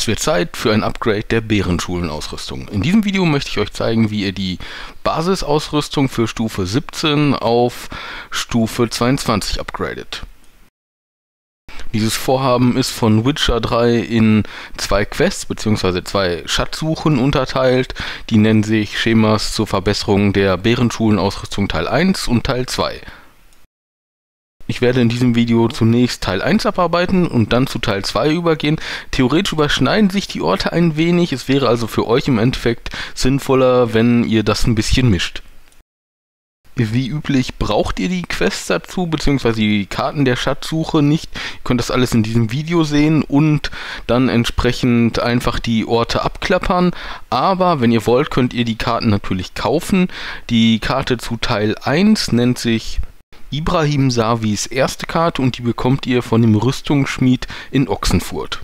Es wird Zeit für ein Upgrade der Bärenschulenausrüstung. In diesem Video möchte ich euch zeigen, wie ihr die Basisausrüstung für Stufe 17 auf Stufe 22 upgradet. Dieses Vorhaben ist von Witcher 3 in zwei Quests bzw. zwei Schatzsuchen unterteilt. Die nennen sich Schemas zur Verbesserung der Bärenschulenausrüstung Teil 1 und Teil 2. Ich werde in diesem Video zunächst Teil 1 abarbeiten und dann zu Teil 2 übergehen. Theoretisch überschneiden sich die Orte ein wenig, es wäre also für euch im Endeffekt sinnvoller, wenn ihr das ein bisschen mischt. Wie üblich braucht ihr die Quests dazu, beziehungsweise die Karten der Schatzsuche nicht. Ihr könnt das alles in diesem Video sehen und dann entsprechend einfach die Orte abklappern. Aber wenn ihr wollt, könnt ihr die Karten natürlich kaufen. Die Karte zu Teil 1 nennt sich Ibrahim Savis erste Karte und die bekommt ihr von dem Rüstungsschmied in Ochsenfurt.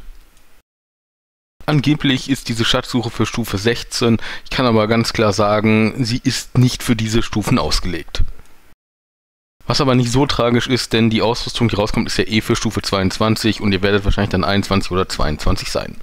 Angeblich ist diese Schatzsuche für Stufe 16, ich kann aber ganz klar sagen, sie ist nicht für diese Stufen ausgelegt. Was aber nicht so tragisch ist, denn die Ausrüstung, die rauskommt, ist ja eh für Stufe 22 und ihr werdet wahrscheinlich dann 21 oder 22 sein.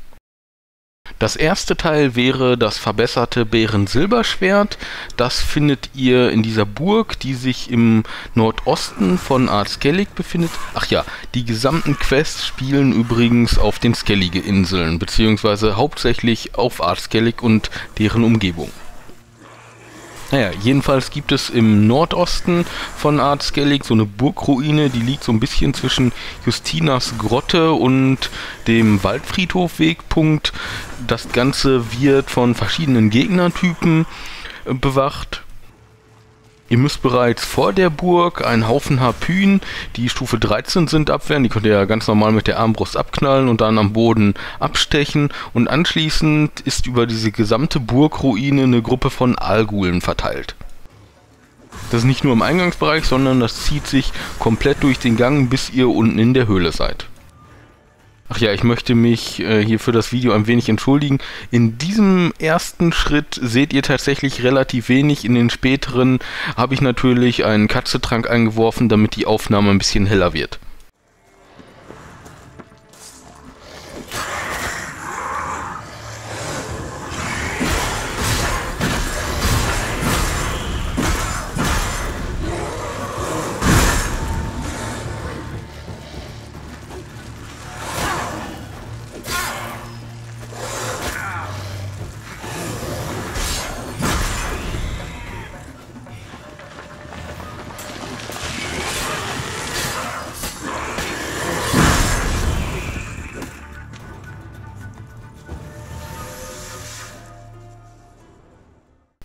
Das erste Teil wäre das verbesserte Bären-Silberschwert. Das findet ihr in dieser Burg, die sich im Nordosten von Art Skellig befindet. Ach ja, die gesamten Quests spielen übrigens auf den Skellige-Inseln, beziehungsweise hauptsächlich auf Art Skellig und deren Umgebung. Naja, jedenfalls gibt es im Nordosten von Art Skellig so eine Burgruine, die liegt so ein bisschen zwischen Justinas Grotte und dem Waldfriedhof-Wegpunkt. Das Ganze wird von verschiedenen Gegnertypen äh, bewacht. Ihr müsst bereits vor der Burg einen Haufen Harpünen, die Stufe 13 sind, abwehren. Die könnt ihr ja ganz normal mit der Armbrust abknallen und dann am Boden abstechen. Und anschließend ist über diese gesamte Burgruine eine Gruppe von Aalgulen verteilt. Das ist nicht nur im Eingangsbereich, sondern das zieht sich komplett durch den Gang, bis ihr unten in der Höhle seid. Ach ja, ich möchte mich äh, hier für das Video ein wenig entschuldigen. In diesem ersten Schritt seht ihr tatsächlich relativ wenig. In den späteren habe ich natürlich einen Katzetrank eingeworfen, damit die Aufnahme ein bisschen heller wird.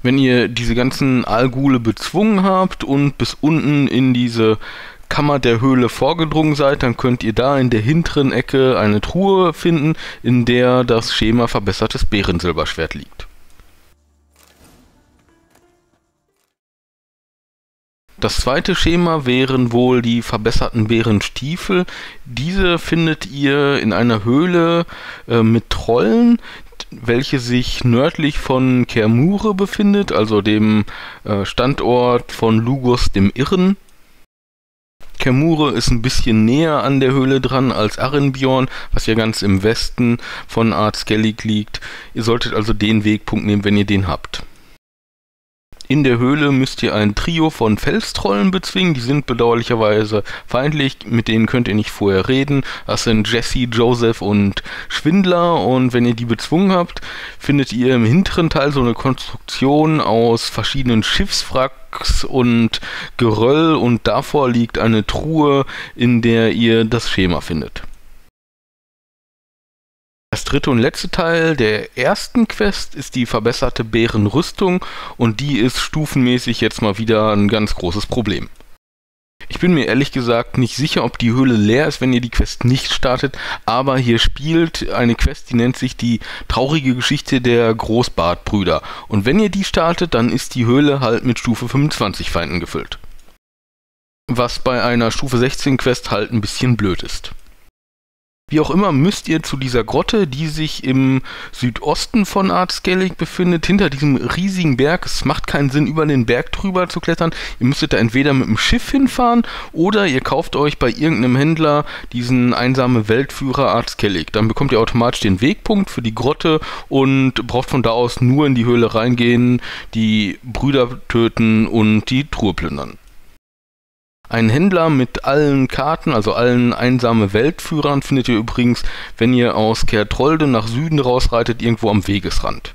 Wenn ihr diese ganzen Algule bezwungen habt und bis unten in diese Kammer der Höhle vorgedrungen seid, dann könnt ihr da in der hinteren Ecke eine Truhe finden, in der das Schema verbessertes Bärensilberschwert liegt. Das zweite Schema wären wohl die verbesserten Bärenstiefel. Diese findet ihr in einer Höhle äh, mit Trollen welche sich nördlich von Kermure befindet, also dem äh, Standort von Lugos dem Irren. Kermure ist ein bisschen näher an der Höhle dran als Arenbjorn, was ja ganz im Westen von Art Skellig liegt. Ihr solltet also den Wegpunkt nehmen, wenn ihr den habt. In der Höhle müsst ihr ein Trio von Felstrollen bezwingen. Die sind bedauerlicherweise feindlich. Mit denen könnt ihr nicht vorher reden. Das sind Jesse, Joseph und Schwindler. Und wenn ihr die bezwungen habt, findet ihr im hinteren Teil so eine Konstruktion aus verschiedenen Schiffswracks und Geröll. Und davor liegt eine Truhe, in der ihr das Schema findet. Das dritte und letzte Teil der ersten Quest ist die verbesserte Bärenrüstung und die ist stufenmäßig jetzt mal wieder ein ganz großes Problem. Ich bin mir ehrlich gesagt nicht sicher, ob die Höhle leer ist, wenn ihr die Quest nicht startet, aber hier spielt eine Quest, die nennt sich die traurige Geschichte der Großbartbrüder. Und wenn ihr die startet, dann ist die Höhle halt mit Stufe 25 Feinden gefüllt. Was bei einer Stufe 16 Quest halt ein bisschen blöd ist. Wie auch immer müsst ihr zu dieser Grotte, die sich im Südosten von Art Skellig befindet, hinter diesem riesigen Berg. Es macht keinen Sinn, über den Berg drüber zu klettern. Ihr müsstet da entweder mit dem Schiff hinfahren oder ihr kauft euch bei irgendeinem Händler diesen einsame Weltführer Art Skellig. Dann bekommt ihr automatisch den Wegpunkt für die Grotte und braucht von da aus nur in die Höhle reingehen, die Brüder töten und die Truhe plündern. Ein Händler mit allen Karten, also allen einsame Weltführern, findet ihr übrigens, wenn ihr aus Kertrolde nach Süden rausreitet, irgendwo am Wegesrand.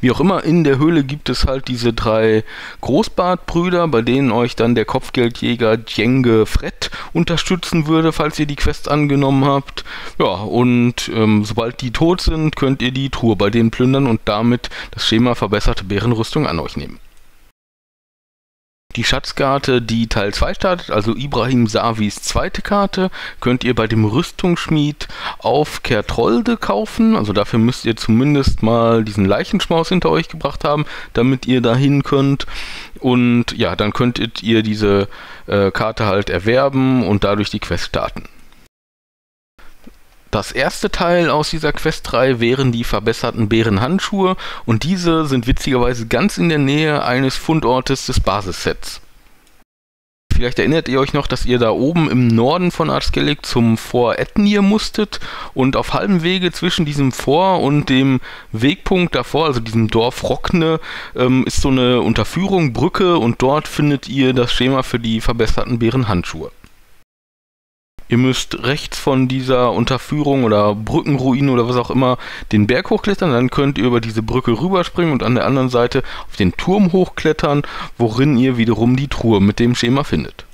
Wie auch immer, in der Höhle gibt es halt diese drei Großbartbrüder, bei denen euch dann der Kopfgeldjäger Djenge Fred unterstützen würde, falls ihr die Quest angenommen habt. Ja, und ähm, sobald die tot sind, könnt ihr die Truhe bei denen plündern und damit das Schema verbesserte Bärenrüstung an euch nehmen. Die Schatzkarte, die Teil 2 startet, also Ibrahim Savis zweite Karte, könnt ihr bei dem Rüstungsschmied auf Kertrolde kaufen. Also dafür müsst ihr zumindest mal diesen Leichenschmaus hinter euch gebracht haben, damit ihr dahin könnt. Und ja, dann könntet ihr diese äh, Karte halt erwerben und dadurch die Quest starten. Das erste Teil aus dieser Questreihe wären die verbesserten Bärenhandschuhe und diese sind witzigerweise ganz in der Nähe eines Fundortes des Basissets. Vielleicht erinnert ihr euch noch, dass ihr da oben im Norden von Arskellig zum Fort Etnir musstet und auf halbem Wege zwischen diesem Fort und dem Wegpunkt davor, also diesem Dorf Rockne, ähm, ist so eine Unterführung, Brücke und dort findet ihr das Schema für die verbesserten Bärenhandschuhe. Ihr müsst rechts von dieser Unterführung oder Brückenruine oder was auch immer den Berg hochklettern, dann könnt ihr über diese Brücke rüberspringen und an der anderen Seite auf den Turm hochklettern, worin ihr wiederum die Truhe mit dem Schema findet.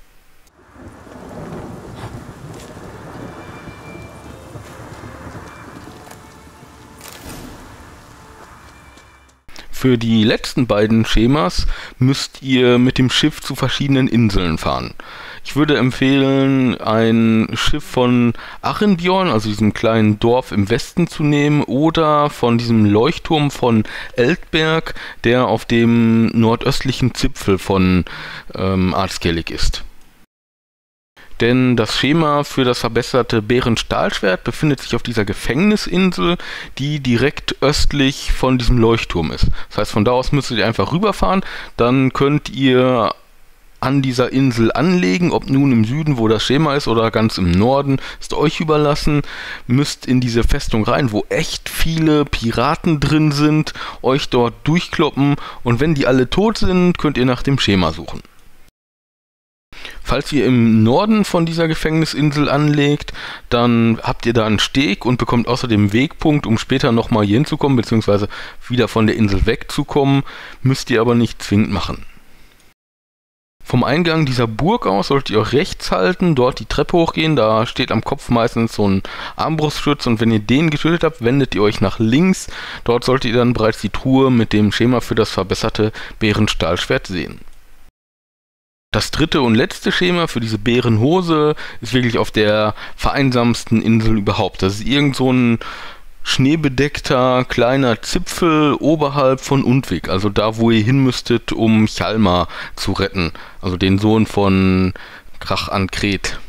Für die letzten beiden Schemas müsst ihr mit dem Schiff zu verschiedenen Inseln fahren. Ich würde empfehlen, ein Schiff von Achenbjorn, also diesem kleinen Dorf im Westen zu nehmen, oder von diesem Leuchtturm von Eltberg, der auf dem nordöstlichen Zipfel von ähm, Artskellig ist denn das Schema für das verbesserte Bärenstahlschwert befindet sich auf dieser Gefängnisinsel, die direkt östlich von diesem Leuchtturm ist. Das heißt, von da aus müsstet ihr einfach rüberfahren, dann könnt ihr an dieser Insel anlegen, ob nun im Süden, wo das Schema ist, oder ganz im Norden, ist euch überlassen. Müsst in diese Festung rein, wo echt viele Piraten drin sind, euch dort durchkloppen und wenn die alle tot sind, könnt ihr nach dem Schema suchen. Falls ihr im Norden von dieser Gefängnisinsel anlegt, dann habt ihr da einen Steg und bekommt außerdem Wegpunkt, um später nochmal hier hinzukommen, beziehungsweise wieder von der Insel wegzukommen. Müsst ihr aber nicht zwingend machen. Vom Eingang dieser Burg aus solltet ihr auch rechts halten, dort die Treppe hochgehen, da steht am Kopf meistens so ein Armbrustschutz und wenn ihr den getötet habt, wendet ihr euch nach links. Dort solltet ihr dann bereits die Truhe mit dem Schema für das verbesserte Bärenstahlschwert sehen. Das dritte und letzte Schema für diese Bärenhose ist wirklich auf der vereinsamsten Insel überhaupt. Das ist irgend so ein schneebedeckter kleiner Zipfel oberhalb von Undwig, also da, wo ihr hin müsstet, um Chalmar zu retten, also den Sohn von Krach an Kret.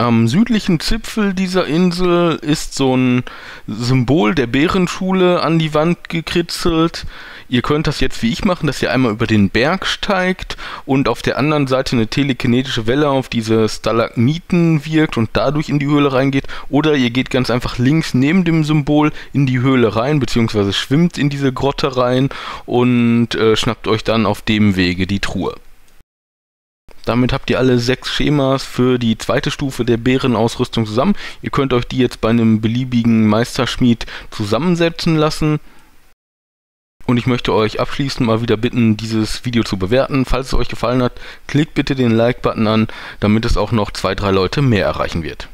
Am südlichen Zipfel dieser Insel ist so ein Symbol der Bärenschule an die Wand gekritzelt. Ihr könnt das jetzt wie ich machen, dass ihr einmal über den Berg steigt und auf der anderen Seite eine telekinetische Welle auf diese Stalagmiten wirkt und dadurch in die Höhle reingeht. Oder ihr geht ganz einfach links neben dem Symbol in die Höhle rein, beziehungsweise schwimmt in diese Grotte rein und äh, schnappt euch dann auf dem Wege die Truhe. Damit habt ihr alle sechs Schemas für die zweite Stufe der Bärenausrüstung zusammen. Ihr könnt euch die jetzt bei einem beliebigen Meisterschmied zusammensetzen lassen. Und ich möchte euch abschließend mal wieder bitten, dieses Video zu bewerten. Falls es euch gefallen hat, klickt bitte den Like-Button an, damit es auch noch zwei, drei Leute mehr erreichen wird.